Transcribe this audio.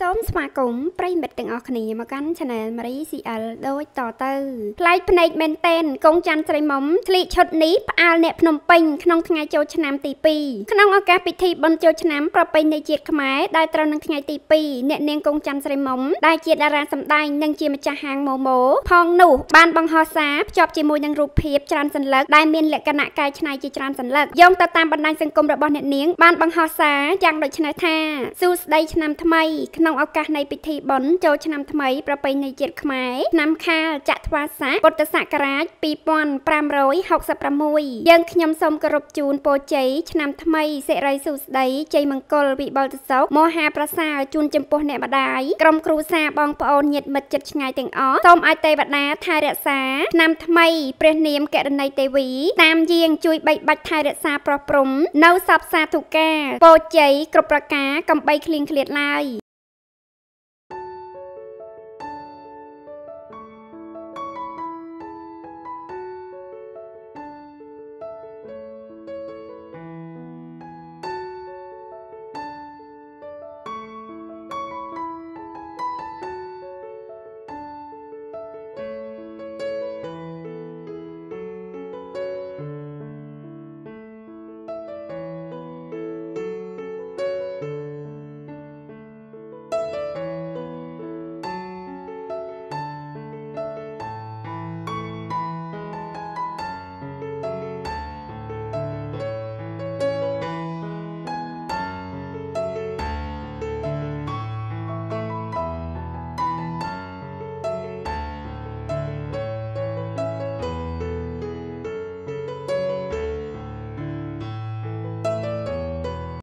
សូមស្វាគមន៍ប្រិយមិត្តទាំងអស់គ្នាមកកាន់ Channel Marie CL ដូចតទៅផ្លែកភ្នែកមែនតែនកងច័ន្ទស្រីមុំស្លៀកឈុតនេះផ្អើលអ្នកភ្នំពេញក្នុងថ្ងៃចូលឆ្នាំទី2ក្នុងឱកាសពិធីបុណ្យចូលឆ្នាំប្រពៃណីជាតិខ្មែរដែលត្រូវនឹងថ្ងៃទី2អ្នកនាងកងច័ន្ទស្រីមុំដែលជាតារាសម្ដែងនិងជាម្ចាស់ហាងម៉ូម៉ូផងនោះបានបង្ហោះសារភ្ជាប់ជាមួយនឹងរូបភាពច្រើនសន្លឹកដែលមានលក្ខណៈកែច្នៃជាច្រើនសន្លឹកយោងទៅតាមបណ្ដាញសង្គមរបស់អ្នកនាងបានបង្ហោះសារយ៉ាងដូចនេះថាសួស្តីឆ្នាំថ្មីក្នុងឱកាសនៃពិធីបុណ្យចូលឆ្នាំថ្មីប្រពៃណីជាតិខ្មែរឆ្នាំខាលចត្វាស័កពុទ្ធសករាជ2566យើងខ្ញុំសូមគោរពជូនពរជ័យឆ្នាំថ្មីសិរីសួស្តីជ័យមង្គលវិបុលសុខមហាប្រសើរជូនចំពោះអ្នកម្ដាយក្រុមគ្រួសារបងប្អូនញាតិមិត្តជិតឆ្ងាយទាំងអស់សូមឲ្យទេវតាថែរក្សាឆ្នាំថ្មីព្រះនាមករុណីទេវីតាមយាងជួយបីបាច់ថែរក្សាប្រោះព្រំនៅសពសាធុការពរជ័យគ្រប់ប្រការកំបីឃ្លៀងឃ្លាតឡើយ